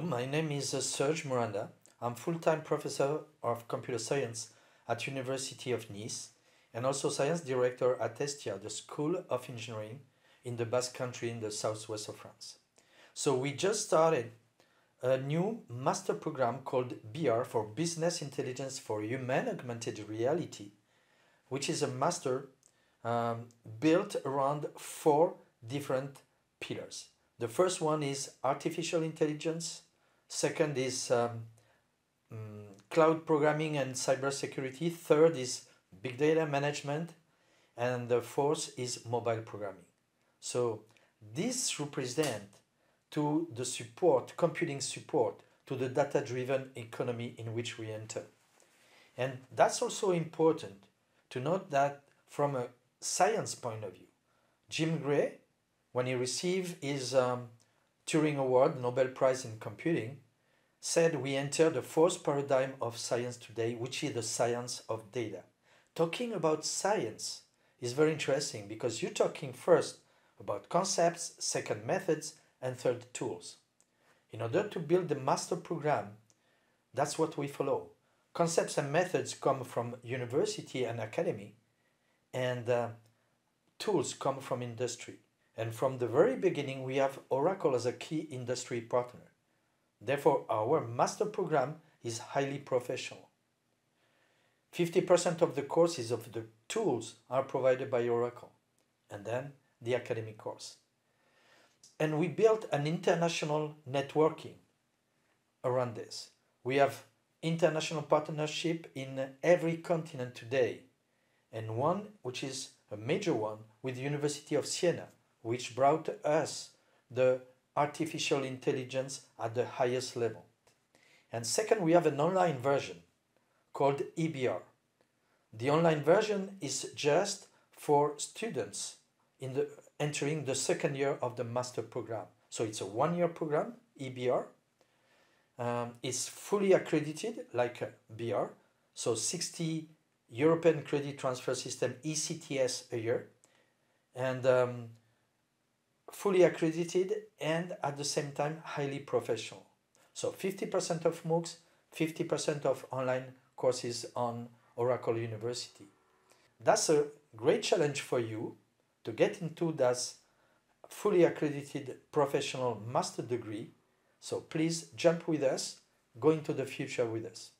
name is uh, Serge Miranda. I'm full-time professor of computer science at University of Nice and also science director at Estia, the School of Engineering in the Basque Country in the southwest of France. So we just started a new master program called BIHAR for Business Intelligence for Human Augmented Reality, which is a master um, built around four different pillars. The first one is artificial intelligence. Second is um, um, cloud programming and cybersecurity. Third is big data management. And the fourth is mobile programming. So this represent to the support, computing support to the data-driven economy in which we enter. And that's also important to note that from a science point of view, Jim Gray, when he received his um, Turing Award, Nobel Prize in Computing, said we enter the fourth paradigm of science today, which is the science of data. Talking about science is very interesting because you're talking first about concepts, second methods, and third tools. In order to build the master program, that's what we follow. Concepts and methods come from university and academy, and uh, tools come from industry. And from the very beginning, we have Oracle as a key industry partner. Therefore, our master program is highly professional. 50% of the courses of the tools are provided by Oracle, and then the academic course. And we built an international networking around this. We have international partnership in every continent today, and one which is a major one with the University of Siena, which brought us the artificial intelligence at the highest level. And second, we have an online version called eBIHAR. The online version is just for students in the entering the second year of the master program. So it's a one-year program, eBIHAR. Um, it's fully accredited like BIHAR, so 60 European Credit Transfer System ECTS a year, and um, fully accredited and at the same time highly professional. So 50% of MOOCs, 50% of online courses on Oracle University. That's a great challenge for you to get into that fully accredited professional master degree. So please jump with us, go into the future with us.